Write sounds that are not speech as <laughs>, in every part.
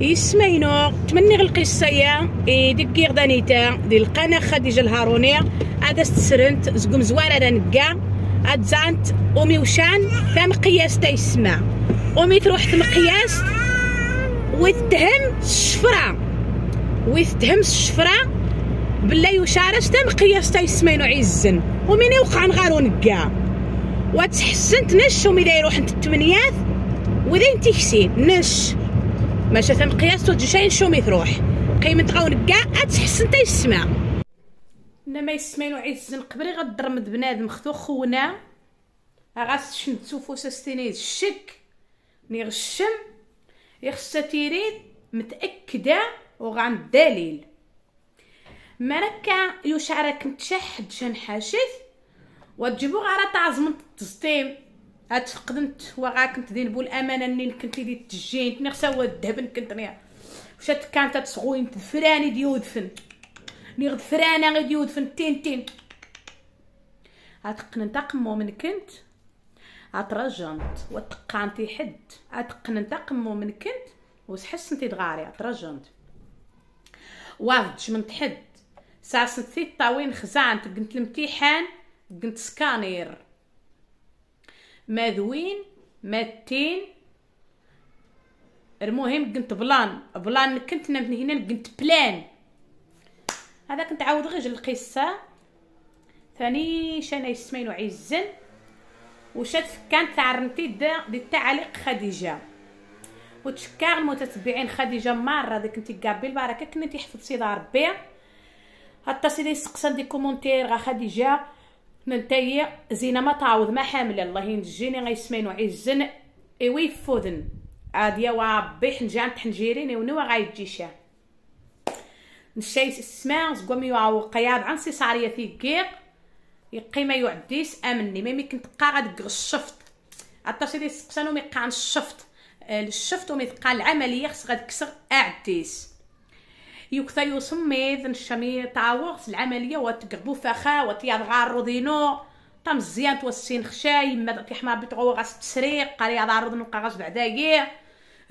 يسمينو. تمني القصية ديك غدانيتا ديال القناة خديجة الهارونية هذا ستسرنت زقوم زوار هذا نكا اتزانت أمي وشان. ثم قياس تيسمع أمي تروح تمقياس ويتهم الشفرة ويتهم الشفرة بلا يشارش تم قياس تيسمينو عزن. ومين يوقع نغارو نكا وتحسنت نش. ومي يروح انت التمنيات. وذين تكسي نش. ماشي ثم قياس توجي شاين شومي تروح قيمة غاون كاع اتحسن تيسمع انما يسمعينو عزن قبري غدرمد بنادم خذو خونا. غاس شنتو فوسستيني الشك. ني غشم يخصها تيريد متأكدة وغان الدليل مركا يشعرك متشحد شن حاشث وتجيبو غارة تعزم التزطيم اتفقدنت وغا كنت دين بول أمانة إني كنت دي تجين نغسا الذهب كنت نيا وشات كانت تصغوين تفراني ديودفن ني غد فرانا غي ديودفن تين تين. اتقن تقمو من كنت. اترجنت وتقانتي حد. اتقن تقمو من كنت. وسحس انتي دغاري اترجنت وافدش من تحد. ساس في الطاوين خزانت قلت الامتحان قلت سكانير. ماذوين ماتين. المهم قلت بلان بلان كنت نمت هنا قلت بلان. هذا كنت عاود غير القصة. ثاني شانا يسمينو عزن وشات كانت تعرنتي دي التعاليق خديجة. وتشكار المتتبعين خديجة مرة ديك انتي قابل البركة كنتي حفظ سيدة ربي حتى سيدي سقسان دي كومونتير غا خديجة. ننتهي زينة ما تعوض ما حاملة الله ينجيني غيسمينو عزن إيوي فودن. عادية وعبي حنجان تحنجيرين ونوا غايجيشا نشاي السماع زقوم يعو قياب عن سي صارية في كيق يقيمة يعديس. أمني. ميمي كنت قاعد الشفط. عطا سيدي سقسانو ميقان الشفط. الشفط وميتقال العملية. خص غاد كسر أعديس. يكثا يسميذ نشامي تعوغ العملية وتقربو فخا وتياد غارو دينو طم زيان توسين خشاي ما تحما بتغو غاس تسريق قال يا عرض نوقع غاس بعدايا.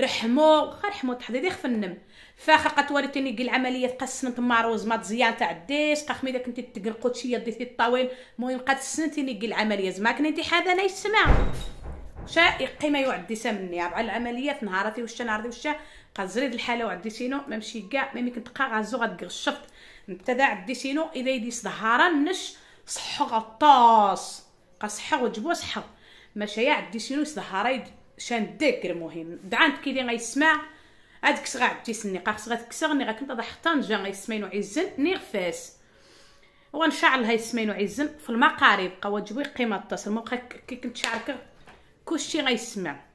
رحمو خا رحمو تحديدي خفنم فاخا قتوريتني قل العملية تقسم تماروز ما تزيان تاع الديس قا خميده كنتي تقل قوتشيه ديتي الطاويل المهم قد سنتيني قل العملية زما كنتي حدا لا يسمع شا قيمه يعدي سمني على العمليات نهارتي وشا نهارتي وشا. قال زريد الحالة وعدي سينو ما مشي كاع ما يمكن تقا غازو غتقر الشفط. نبتدا عدي سينو إذا يدي صدهارا نش صحو غطاس قا صحو وجبو صحو. ماشي يا عدي سينو صدهارا شان ديك المهم. دعانت كي غيسمع هاد كس غعدي سني قاخس غتكسر ني غكنت ضح طنجة غيسمينو عزن ني غفاس. ونشعل هاي سمينو عزن في المقارب قوا جبوي قيمة تصل كي كنت شعرك كلشي غيسمع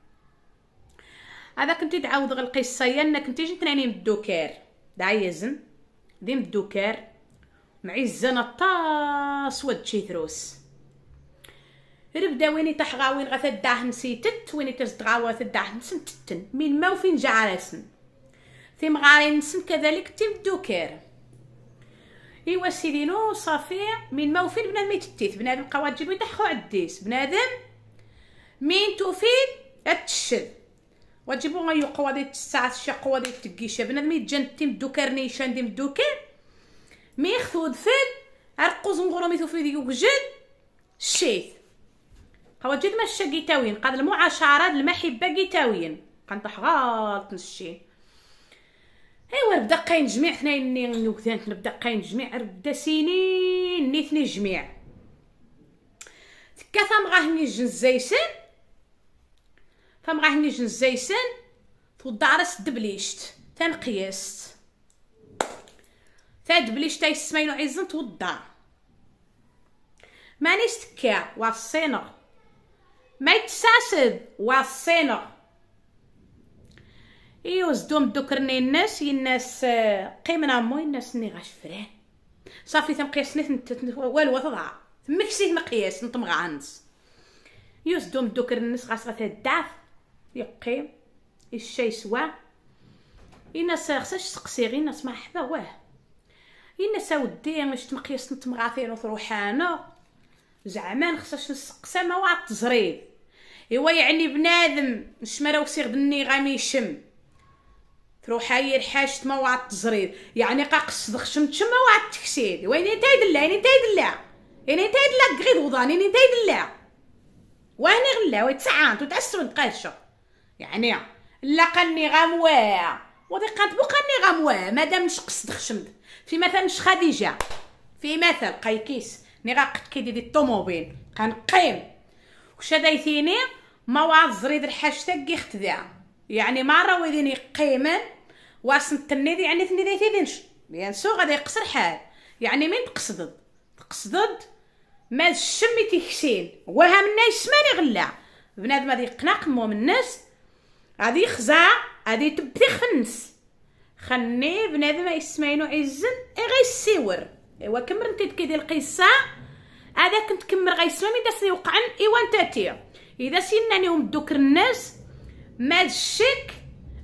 هذا كنتي تعاود غير القصة هي انك كنتي جيت راني مدوكار دعيزن دي مدوكار معزن الطاس ودشي ثروس ربدا ويني تحغاوين غتداه نسيتت ويني تزدغاوا تداه نسنتتن من ما وفين جا راسن في مغارين نسن كذلك تمدوكار إيوا سيدي نو صافي. من ما وفين بنادم يتتيت. بنادم قوات جيبو يدحو عديس. بنادم مين توفين اتشد وتجيبو غيو قوا ديال الساعة شا قوا ديال التكيشة بنادم يتجن تيم دوكر نيشان ديم دوكر مي خذ فين؟ عرقو زنغورو ميثو في ديك وجد الشيث قوا جد ماشا قيتاوين. قاد المعاشرة المحبة قيتاوين. قنطح غالط نشي. ايوا نبدا قاين جميع ثنين نوكثان نبدا قاين جميع نبدا سنين نيثني جميع. تكاثا مغاه جنزيسن فما غاه نيجي نزيسن تودارس دبليشت تنقيست تاد بليشت يسمينو عزن تودا مانيش تكا واصينا ما يتساسد واصينا ايوا زدوم دوكرني الناس الناس قيمنا مو الناس ني غاش فران صافي تمقياس نيت والو تضع مكسيه مقياس نطمغ عنس يوزدوم دوكر الناس غاس غتدعف يقيم الشاي إنا خصاش تسقسي غير ناس مرحبا واه. إنا ساودي مش تمقياس نتمغاثين وثروحانا زعما خصاش نسقسا ما واعد تزريد إوا يعني بنادم نشمرا وسيغ دني غامي يشم. تروح هاي الحاج ما وعد تزريد يعني قا قصد خشمت شما وعد تكسيد وين تايد الله يعني تايد الله يعني تايد الله غير وضان يعني تايد الله واني غلا ويتسعانت وتعسرون قاشة يعني لا قني غموا ودي قانت بو قني غموا مادام مش قصد خشمت في مثل مش خديجة. في مثل قيكيس. ني غاقت كيدي دي الطوموبيل. قيم وش دايثيني ما وعد زريد الحاج تاقي اختذا يعني ما راويديني قيما. واسن تنيدي يعني ثني دايتي دينش بيان سو غادي يقصر حال. يعني مين تقصدد؟ تقصدد ما الشمي تيكسين وها منا يسماني غلا. بنادم غادي يقنع من الناس. غادي يخزع غادي في النس خني بنادم يسمعينو عزن إي غيسيور. إيوا كمر أنت كيدير القصة. هذا كنت كمر غيسمع مي داسني وقعن إيوا تاتي إذا سيناني ومدوكر الناس ما الشك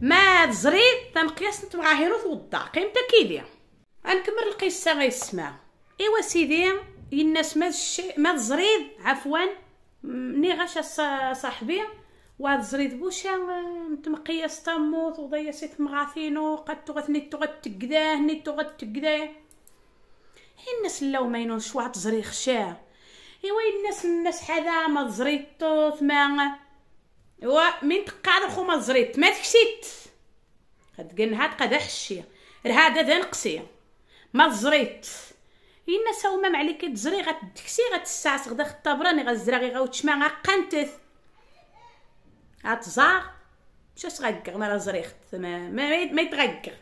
ما تزريد تم قياس نتبغى هيروث وضع قيمتا كيدي غنكمل القصة غيسمع. إيوا سيدي الناس ما الشيء ما تزريد عفوا. ني غاشا صاحبي. وهاد زريد بوشا متمقياس تموت وضيا سيت مغاثينو قد تغت تقداه ني تغت تقداه الناس لو ما ينونش واحد زري خشاه ايوا الناس الناس حدا ما زريت ما إيوا من تقعد خو ما زريت ما تكسيت هاد قد حشي هذا ذا نقصي. ما زريت. الناس هما معليك تزري غتكسي غتسعس غدا خطابراني غزراغي غوتشما غقنتث غتزار مشاش تغقر ما زريخت ما ما, ما يتغقر.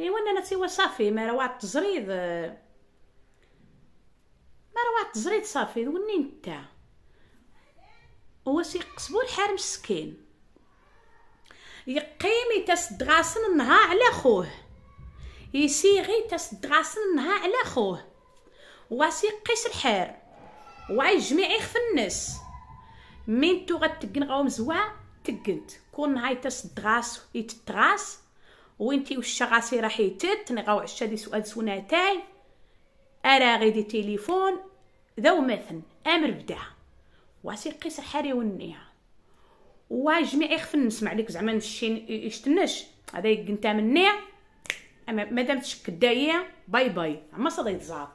ايوا أنا سيوا صافي ما راه واحد تزريد. ما راه واحد صافي وني نتا. هو سيقصبو الحار مسكين يقيمي تسدغاسن النهار على خوه. يسيغي تسدغاسن النهار على خوه. واسي قيس الحار. واي جميع يخف الناس. من تو غتقن غاو مزوا تقنت. كون هاي تصدغاس يتتغاس وانتي وش غاسي راح يتت نغاو عشا دي سؤال سوناتاي. أرا غيدي تليفون ذو مثل أمر بدا. واسي قيس الحاري ونيها واي جميع يخف نسمع لك زعما نشين يشتنش. هذا يقنتا مني أما مادام تشك دايا باي باي. عما صدي تزعر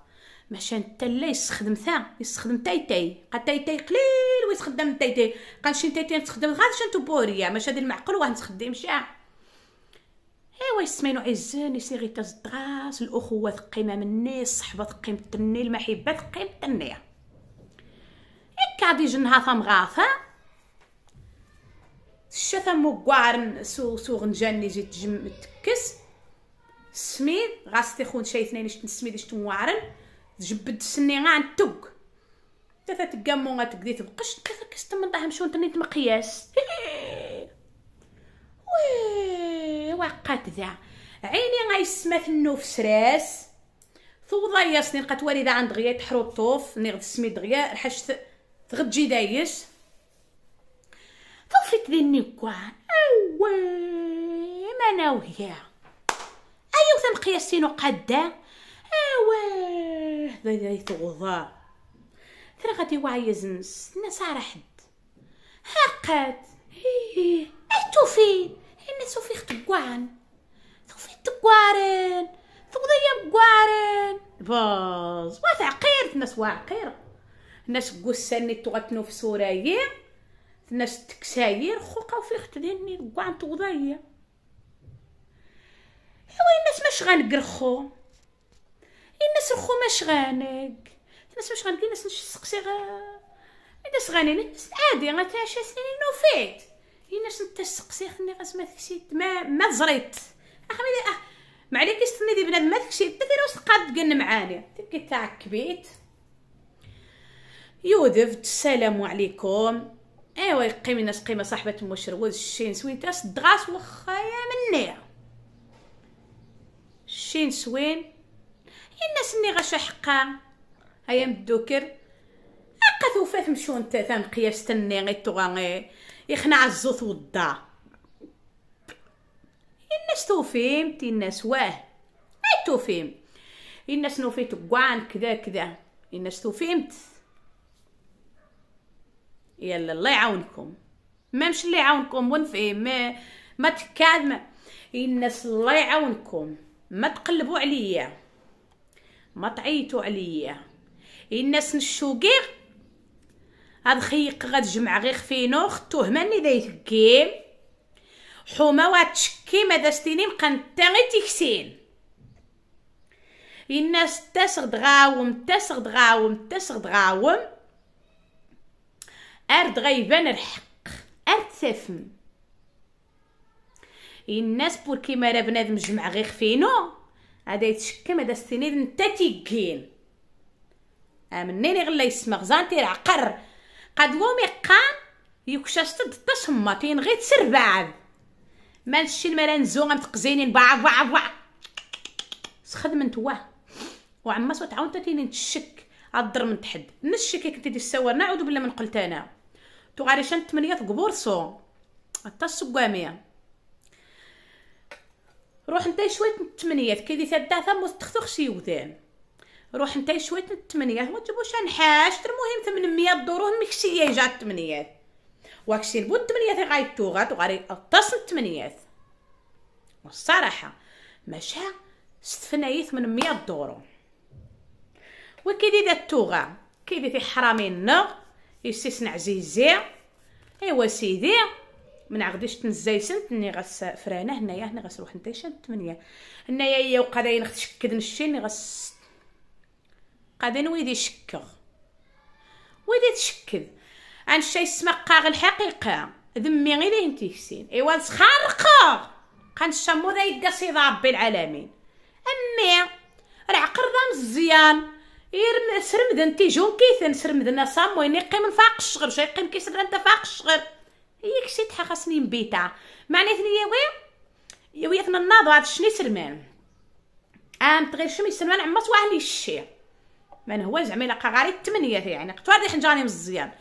ماشان تلا يستخدم ثا يستخدم تايتاي قال تايتاي قليل. ويستخدم تايتاي قال شي تايتاي تستخدم غير شنتو بوريا؟ ماشي هادي المعقول واه نستخدم شا ايوا يسمينو عزان يسيغي تزدغاس الأخوة ثقيمه مني الصحبة ثقيمه تني المحبة ثقيمه تني هكا غادي جنها ثم غاثا الشتا مقوارن سو سو غنجان يجي تجم تكس سميد غاستي خون شي اثنين اش تسميد اش تموارن جبد سني غان توك. تاتا تقامو غاتقدي تبقش تاتا كستم طاح مشون تنيت مقياس <laughs> وي وقات ذا. عيني غايسمات النوف سراس. ثوضا ياسني لقات والدة عند غيا تحرو الطوف ني غد سميت غيا الحاج تغجي دايس طوفت ذي كوان أوي ما أنا وهي ايو ثم قياسينو قدا اواه ذا يثوضا ترى غادي واعي زنس الناس حد. هاقات إيه توفي الناس توفي تقوان توفي تقوارن ثوضيا بقوارن باز. وثعقير الناس واعقير الناس قوساني توغتنو في سورايا الناس تكساير. خوقا وفي ختديني قوان توضيا هو الناس ماش غنقرخو الناس الخو ماش غانق الناس ماش غانق الناس نسقسي غا الناس غاني الناس عادي غتعشى سنين نوفيت الناس نتا سقسي خني غاس ما تكسيت ما ما زريت. اخمي آه ما عليك استني دي بنادم ما تكسيت تدير واش تقاد تقن معاني. تبكي تاع كبيت يوذف السلام عليكم. أيوا يقيم الناس قيمة صاحبة المشروز الشين سوين تاس دغاس وخايا مني. الشين سوين. الناس اللي غاشا حقا. هيا مدوكر هكا ثوفات مشون انت ثام قياس تني غي يخنع الزوت ودا. الناس توفيم تي الناس واه. ما توفيم الناس نوفيت قوان كذا كذا. الناس توفيمت يلا الله يعاونكم. ما مش اللي يعاونكم ونفهم ما ما تكاد ما الناس الله يعاونكم. ما تقلبوا عليا. ما تعيطوا عليا. الناس نشوقي هاد خيق غتجمع غير خفينو ختوه ماني دايت كيم حومة واتشكي ما داستيني مقنتا غي تيكسين. الناس تسغ غاوم تسغ غاوم تسغ غاوم أرد غيبان الحق أرد سفم الناس بور كيما راه بنادم جمع غير خفينو هذا يتشكى ما داستيني نتا تيكين. امنيني غلا يسمع زانتي عقر. قد ومي قان يكشاستد تسمطين غير تسربعد ما نشي المرا نزو غنتقزينين باع باع باع سخدمت واه. وعما سو تعاون تاتيني نتشك. عالضر من تحد. نشك كنتي دي السوار نعود بلا من قلت أنا. تو غاري شان تمنية قبورصو حتى السقامية روح انت شوية التمنيات كي دي تدا ثم تختخ يوذان روح انت شوية التمنيات ما تجيبوش نحاش المهم 800 دورو مكسية جات التمنيات. واكسي البو التمنيات غايتو غاتو غاري اتصل التمنيات. والصراحة ماشا ستفناي 800 دورو. وكيدي دا التوغا كيدي في حرامين نغ يسيسن عزيزي إيوا سيدي. من عغديش تنزاي سنت؟ ني غاس فرانة هنايا هنا غاس روح نتايا شان تمنية هنايا هي وقادين نتشكد نشي ني غاس قادين ويدي شكغ. ويدي تشكد عن شي اسمه قاغ الحقيقة. ذمي غير أنتي كسين إيوا خارقة قان شامو ذا يقصي ربي العالمين. أمي العقر ذا مزيان. يرم سرمدن تيجون كيثن سرمدن صام وين يقيم فاق الشغر. شي يقيم كيسر أنت فاق الشغر. هي كشي تحقسني مبيتا معناتني يا وي؟ يا ويا الناضو هاد شني سرمان أم تغير شمي سرمان عما توالي الشي. من هو زعما إلا غاري الثمانية يعني قطوار حنجاني مزيان.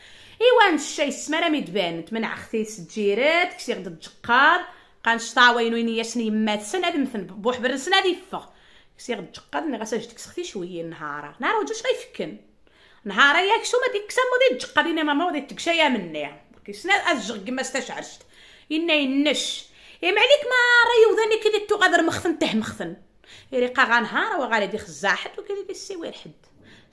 إيوا نشي سمرا ميدبان تمنع أختي سجيرات كسي غد الجقار قانشطا وين وين ياسني مات سنه مثل بوح برسن هادي يفخ كسي غد الجقار ني غاساج ديك سختي شوية نهارا نهار وجوش غيفكن نهارا ياك شو ما ديك سامو دي الجقار دينا ماما ودي تكشايا مني. كيسنا ازجر كما استشعرت إنا ينش يا معليك ما راه يوذاني كي تو غادر مخثن ته مخثن يريقا غنهار وغادي دي خزاحت وكي دي السيوي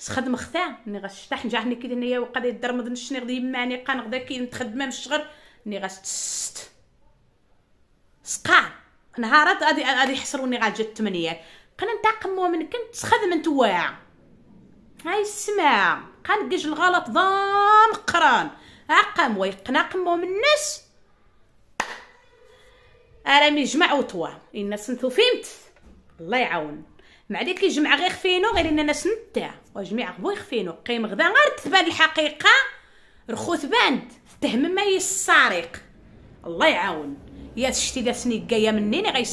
الحد سخد مختا ني غاشتاح نجاحني كي نيا وقادي درمض نشني غدي يماني قان غدا كي نتخدم من الشغل ني غاست سقع نهارات غادي غادي يحصروني غا جات 8 قنا نتاقم من كنت تخدم نتواع هاي السماع قان كيج الغلط ضام قران. عقم ويقناقم من الناس. أرامي يجمع وطوا الناس انتو فهمت. الله يعاون. ما عليك يجمع غير خفينو غير ان الناس نتا وجميع غبو خفينو قيم غدا غير تبان الحقيقة رخوت باند تهم ما السارق الله يعاون. يا شتي دا سني جاية منين غيس